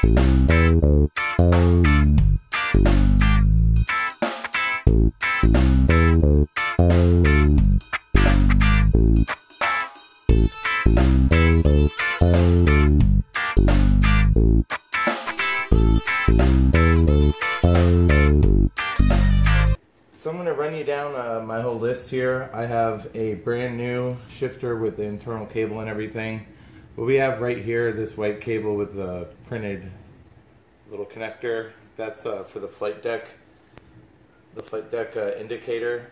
So I'm going to run you down uh, my whole list here. I have a brand new shifter with the internal cable and everything. What we have right here, this white cable with the printed little connector, that's uh, for the flight deck, the flight deck uh, indicator.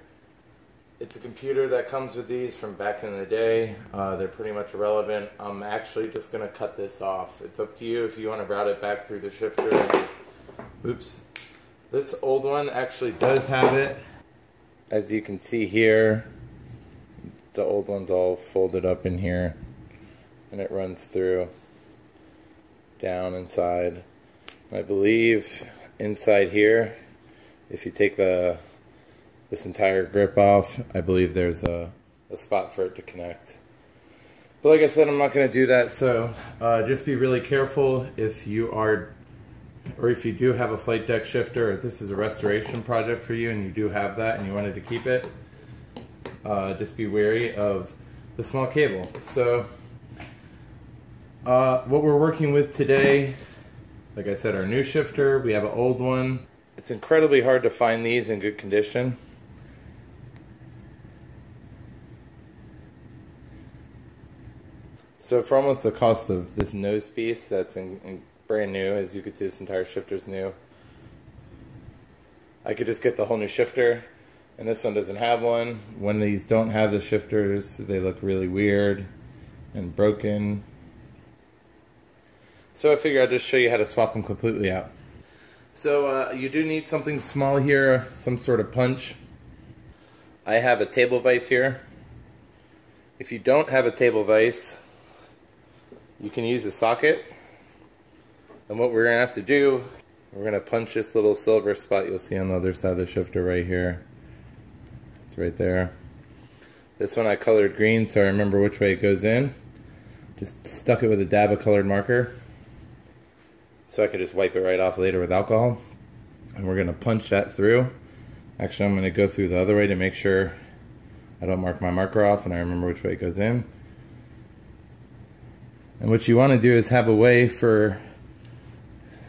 It's a computer that comes with these from back in the day. Uh, they're pretty much irrelevant. I'm actually just to cut this off. It's up to you if you want to route it back through the shifter. Oops. This old one actually does have it. As you can see here, the old one's all folded up in here. And it runs through, down inside. I believe inside here, if you take the this entire grip off, I believe there's a, a spot for it to connect. But like I said, I'm not going to do that, so uh, just be really careful if you are or if you do have a flight deck shifter, if this is a restoration project for you and you do have that and you wanted to keep it, uh, just be wary of the small cable. So uh, what we're working with today, like I said, our new shifter, we have an old one. It's incredibly hard to find these in good condition. So for almost the cost of this nose piece that's in, in brand new, as you can see this entire shifter's new. I could just get the whole new shifter, and this one doesn't have one. When these don't have the shifters, they look really weird and broken. So I figure I'll just show you how to swap them completely out. So uh, you do need something small here, some sort of punch. I have a table vise here. If you don't have a table vise, you can use a socket and what we're to have to do, we're to punch this little silver spot you'll see on the other side of the shifter right here. It's right there. This one I colored green so I remember which way it goes in. Just stuck it with a dab of colored marker. So I could just wipe it right off later with alcohol. And we're to punch that through. Actually, I'm to go through the other way to make sure I don't mark my marker off and I remember which way it goes in. And what you want to do is have a way for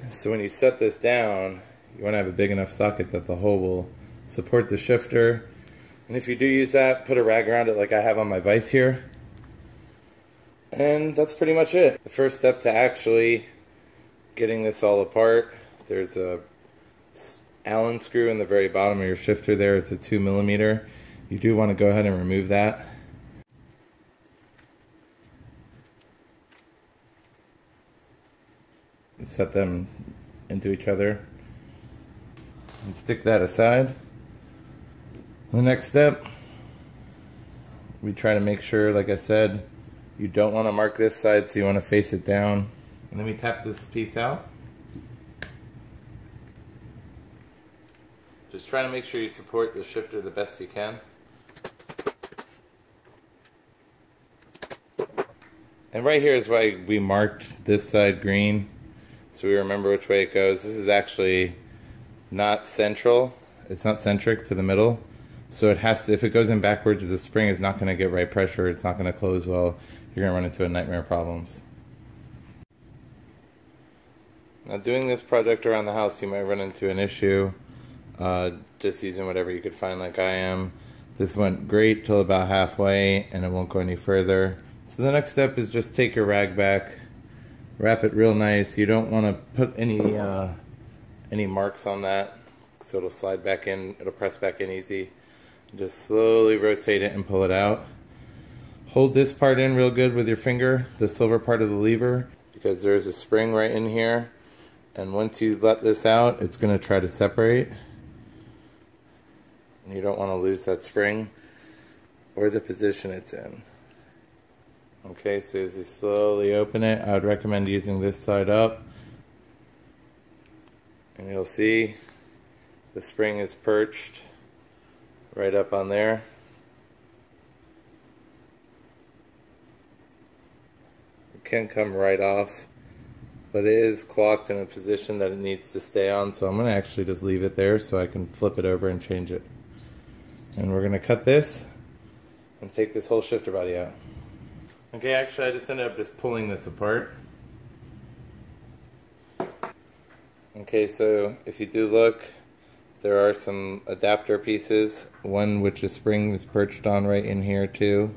so when you set this down, you want to have a big enough socket that the hole will support the shifter. And if you do use that, put a rag around it like I have on my vise here. And that's pretty much it. The first step to actually getting this all apart, there's a Allen screw in the very bottom of your shifter there. It's a two millimeter. You do want to go ahead and remove that. set them into each other and stick that aside. The next step, we try to make sure, like I said, you don't want to mark this side, so you want to face it down. And then we tap this piece out. Just trying to make sure you support the shifter the best you can. And right here is why we marked this side green so we remember which way it goes. This is actually not central. It's not centric to the middle. So it has to, if it goes in backwards, the spring is not going to get right pressure. It's not going to close well. You're going to run into a nightmare problems. Now doing this project around the house, you might run into an issue. Uh, just using whatever you could find like I am. This went great till about halfway and it won't go any further. So the next step is just take your rag back, wrap it real nice. You don't want to put any uh, any marks on that so it'll slide back in, it'll press back in easy. Just slowly rotate it and pull it out. Hold this part in real good with your finger, the silver part of the lever, because there's a spring right in here. And once you let this out, it's going to try to separate. And you don't want to lose that spring or the position it's in. Okay, so as you slowly open it, I would recommend using this side up. And you'll see the spring is perched right up on there. It can come right off, but it is clocked in a position that it needs to stay on, so I'm going to actually just leave it there so I can flip it over and change it. And we're going to cut this and take this whole shifter body out. Okay, actually I just ended up just pulling this apart. Okay, so if you do look, there are some adapter pieces, one which a spring is perched on right in here too.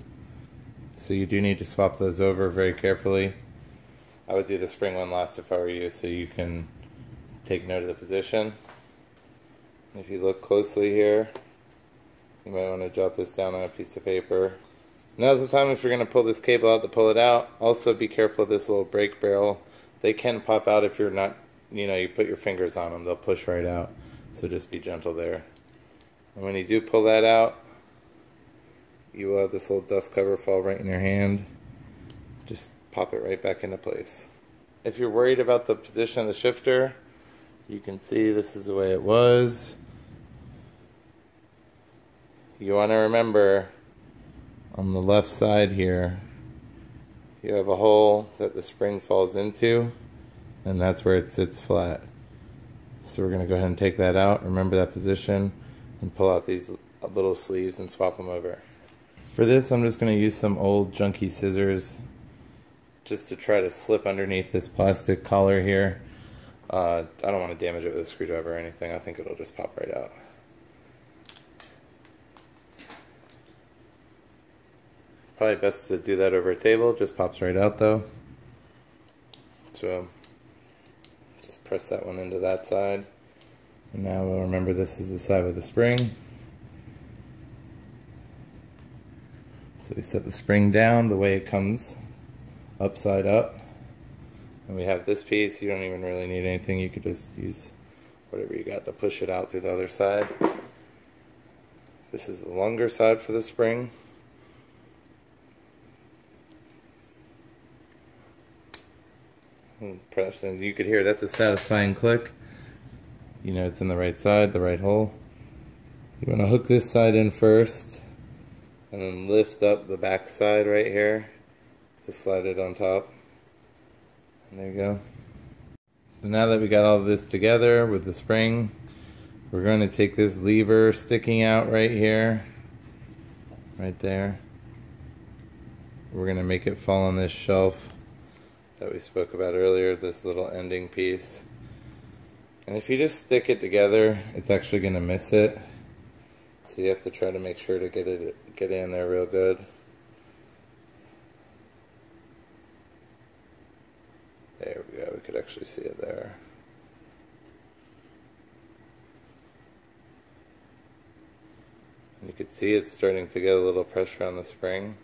So you do need to swap those over very carefully. I would do the spring one last if I were you so you can take note of the position. If you look closely here, you might want to jot this down on a piece of paper. Now's the time if you're going to pull this cable out to pull it out. Also be careful of this little brake barrel. They can pop out if you're not you know, you put your fingers on them, they'll push right out. So just be gentle there. And when you do pull that out, you will have this little dust cover fall right in your hand. Just pop it right back into place. If you're worried about the position of the shifter, you can see this is the way it was. You want to remember on the left side here, you have a hole that the spring falls into and that's where it sits flat. So we're going to go ahead and take that out, remember that position, and pull out these little sleeves and swap them over. For this, I'm just going to use some old junky scissors just to try to slip underneath this plastic collar here. Uh, I don't want to damage it with a screwdriver or anything. I think it'll just pop right out. Probably best to do that over a table. Just pops right out though. So just press that one into that side. And now we'll remember this is the side with the spring. So we set the spring down the way it comes upside up. And we have this piece, you don't even really need anything, you could just use whatever you got to push it out through the other side. This is the longer side for the spring. Hmm, press and you could hear that's a satisfying click you know it's in the right side the right hole you want to hook this side in first and then lift up the back side right here to slide it on top and there you go so now that we got all this together with the spring we're going to take this lever sticking out right here right there we're going to make it fall on this shelf that we spoke about earlier, this little ending piece. And if you just stick it together, it's actually going to miss it. So you have to try to make sure to get it get in there real good. There we go, we could actually see it there. And you can see it's starting to get a little pressure on the spring.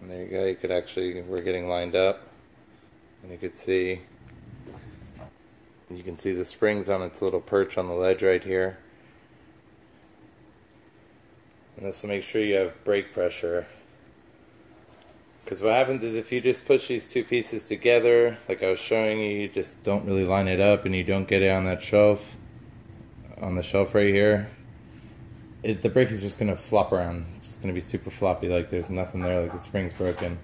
And there you go, you could actually, we're getting lined up. And you could see, you can see the springs on its little perch on the ledge right here. And this will make sure you have brake pressure. Because what happens is if you just push these two pieces together, like I was showing you, you just don't really line it up and you don't get it on that shelf, on the shelf right here, it, the brake is just going to flop around. It's just going to be super floppy, like there's nothing there, like the spring's broken.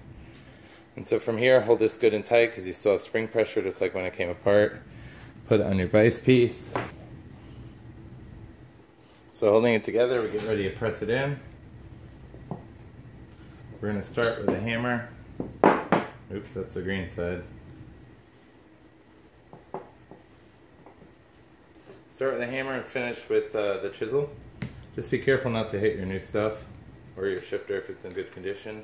And so from here, hold this good and tight because you still have spring pressure just like when it came apart. Put it on your vice piece. So holding it together, we get ready to press it in. We're to start with a hammer. Oops, that's the green side. Start with a hammer and finish with uh, the chisel. Just be careful not to hit your new stuff or your shifter if it's in good condition.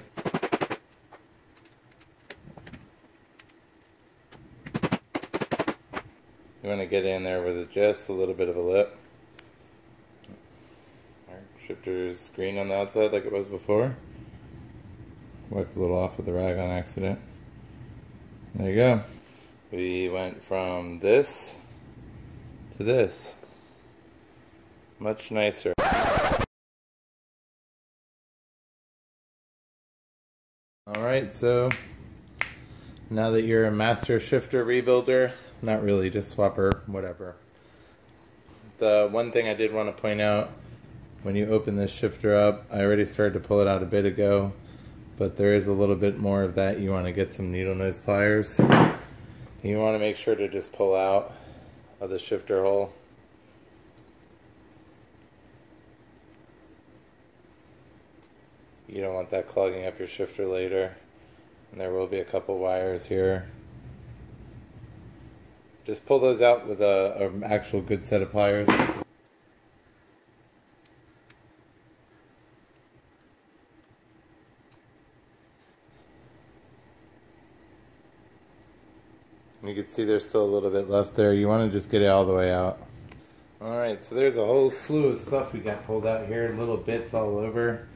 You want to get in there with just a little bit of a lip. Our shifter is green on the outside like it was before. Wiped a little off with the rag on accident. There you go. We went from this to this. Much nicer. Alright, so now that you're a master shifter rebuilder, not really, just swapper, whatever. The one thing I did want to point out, when you open this shifter up, I already started to pull it out a bit ago, but there is a little bit more of that. You want to get some needle nose pliers. You want to make sure to just pull out of the shifter hole. You don't want that clogging up your shifter later. And there will be a couple wires here. Just pull those out with a, a actual good set of pliers. You can see there's still a little bit left there. You want to just get it all the way out. Alright, so there's a whole slew of stuff we got pulled out here. Little bits all over.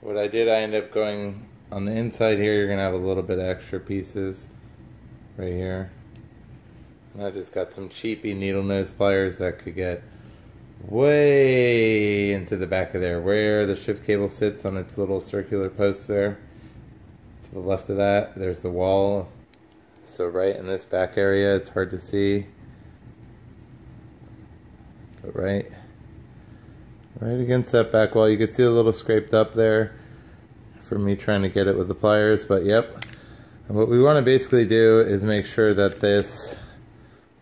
What I did, I end up going on the inside here. You're to have a little bit extra pieces right here. And I just got some cheapy needle nose pliers that could get way into the back of there where the shift cable sits on its little circular post there to the left of that, there's the wall. So right in this back area, it's hard to see. But right, right against that back wall, you can see a little scraped up there for me trying to get it with the pliers, but yep. And what we want to basically do is make sure that this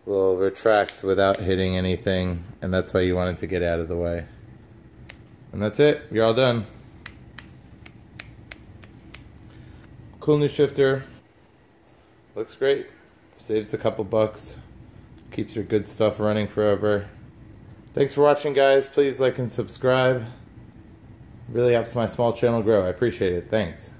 will retract without hitting anything, and that's why you want it to get out of the way. And that's it, you're all done. Cool new shifter. Looks great. Saves a couple bucks. Keeps your good stuff running forever. Thanks for watching guys. Please like and subscribe. Really helps my small channel grow. I appreciate it. Thanks.